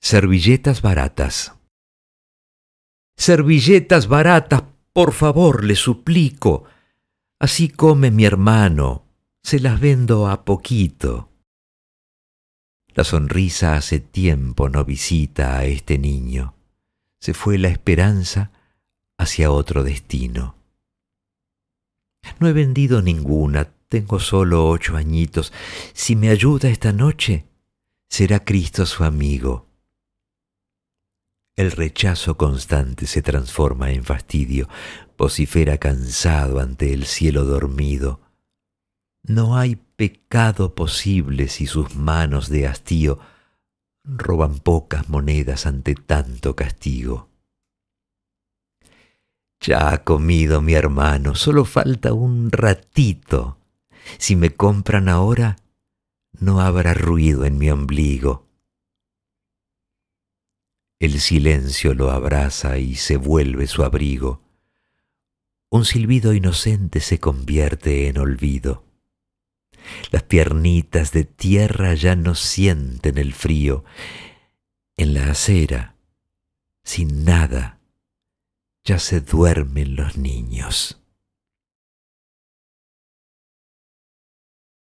Servilletas baratas. Servilletas baratas, por favor, le suplico. Así come mi hermano, se las vendo a poquito. La sonrisa hace tiempo no visita a este niño. Se fue la esperanza hacia otro destino. No he vendido ninguna, tengo solo ocho añitos. Si me ayuda esta noche, será Cristo su amigo. El rechazo constante se transforma en fastidio, vocifera cansado ante el cielo dormido. No hay pecado posible si sus manos de hastío roban pocas monedas ante tanto castigo. Ya ha comido mi hermano, solo falta un ratito. Si me compran ahora, no habrá ruido en mi ombligo. El silencio lo abraza y se vuelve su abrigo. Un silbido inocente se convierte en olvido. Las piernitas de tierra ya no sienten el frío. En la acera, sin nada, ya se duermen los niños.